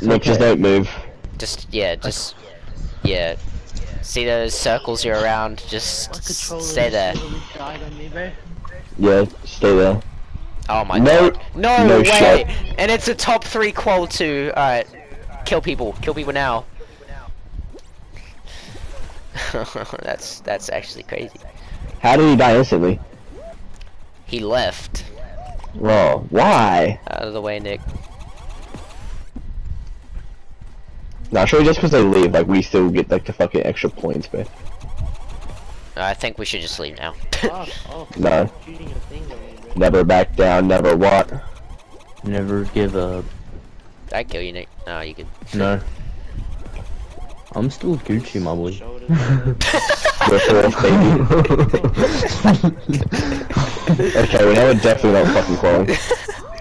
Nick, just okay. don't move. Just yeah, just yeah. See those circles you're around? Just My s- controller stay there. just literally died on me. Yeah, stay there. Oh my No- god. No, no way! shot. And it's a top three qual too. Alright. Uh, kill people. Kill people now. that's that's actually crazy. How did he die instantly? He left. Oh, why? Out of the way, Nick. Nah, surely just because they leave, like, we still get, like, the fucking extra points, but I think we should just leave now. Fuck off. No. Shooting a thing at me, bro. never back down, never what? Never give up. I kill you, Nick. No, you can. No. I'm still Gucci, my boy. Shoulders. Go for it, baby. okay, we know we're definitely not fucking calling.